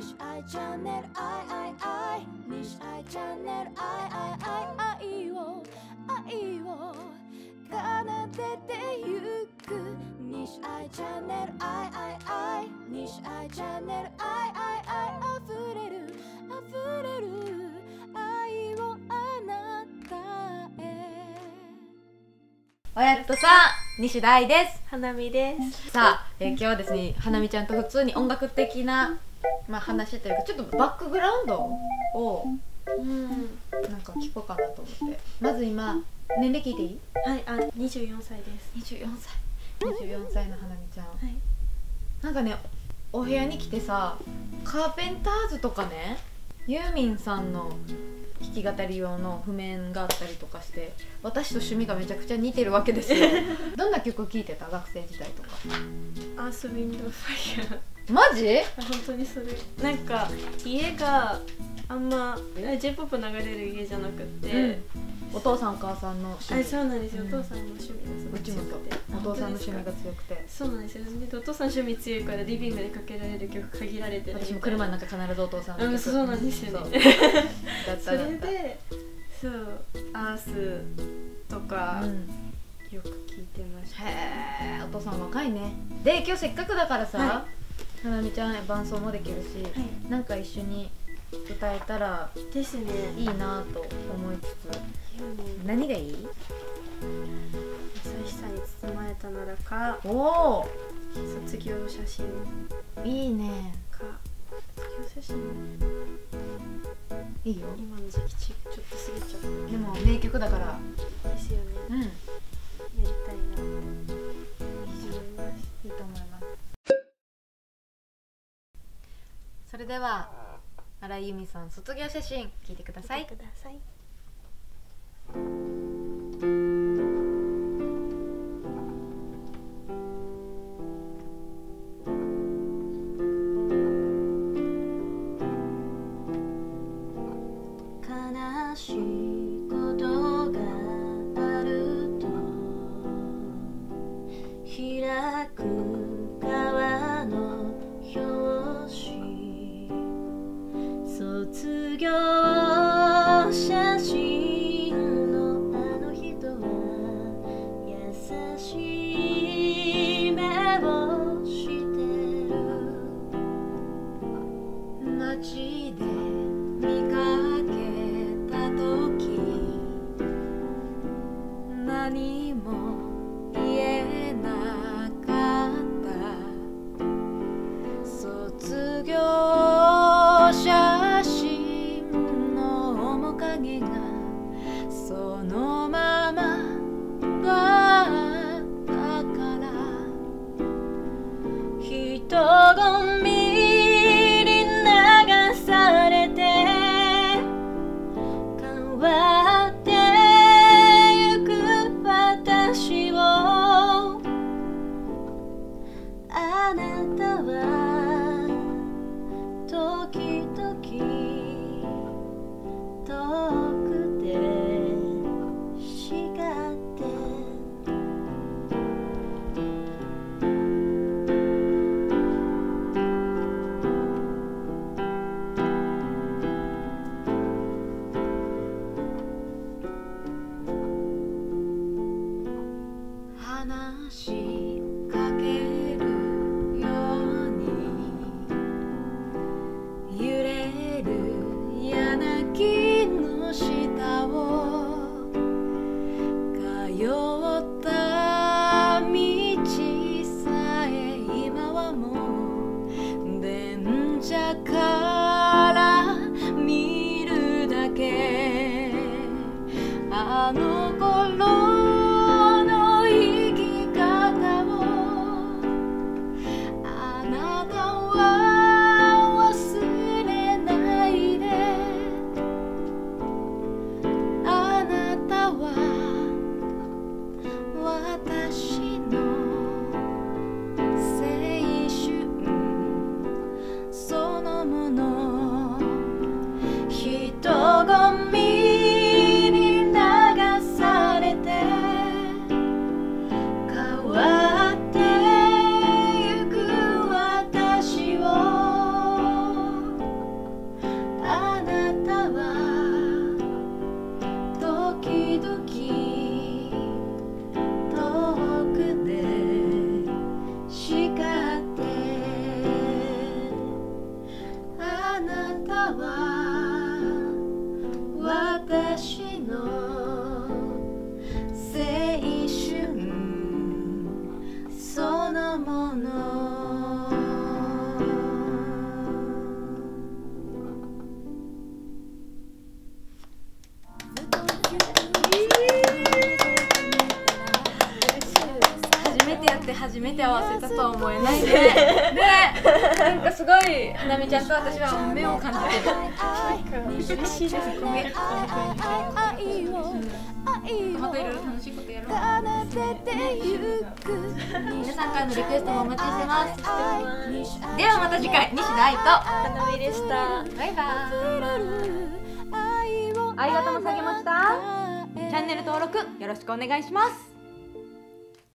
西愛チャンネル愛愛愛西愛チャンネル愛愛愛愛を愛を奏でてゆく西愛チャンネル愛愛愛西愛チャンネル愛愛愛溢れる溢れる愛をあなたへおやっとさん西大です。花見です。さあ、えー今日はですね花見ちゃんと普通に音楽的な、まあ、話というかちょっとバックグラウンドをうん。なんか聞こうかなと思ってまず今年齢聞いていい？はい、あ、二十四歳です。24歳24歳の花見ちゃんはい。なんかねお部屋に来てさカーペンターズとかねユーミンさんの弾き語り用の譜面があったりとかして私と趣味がめちゃくちゃ似てるわけですよ どんな曲聴いてた？学生時代とかアースウィンドウファイヤー。マジ？あ本当にそれ。なんか家があんま J-POP 流れる家じゃなくて、お父さんお母さんの趣あ味そうなんですよ。うん。お父さんの趣味がすごいうちも強くて。お父さんの趣味が強くて。そうなんですよ。でお父さん趣味強いからリビングでかけられる曲限られてる。私も車の中必ずお父さんのうん、曲そうなんですよね。だったそれで、そうアースとかうん。よく聞いてました。へえお父さん若いね。で今日せっかくだからさ、は花見ちゃん伴奏もできるし、はい。なんか一緒に歌えたらですね。いいなと思いつつ。ユーミン何がいい？優しさに包まれたならか。おお。卒業写真。いいね。か。卒業写真。いいよ。今の時期ちちょっと過ぎちゃったでも名曲だから。ですよね。うんそれでは荒井由美さん卒業写真聞いてください。見業写真のあの人は優しい目をしてる街で見かけた時何もがそのままだったから人混みに流されて変わってゆく私をあなたは時々しもの初めて合わせたとは思えないね。ねなんかすごいなみちゃんと私は目を感じてる嬉しいですごめんまたいろいろ楽しいことやろう皆さんからのリクエストもお待ちしてますではまた次回西田愛と花見でしたバイバイありがとうございましたチャンネル登録よろしくお願いします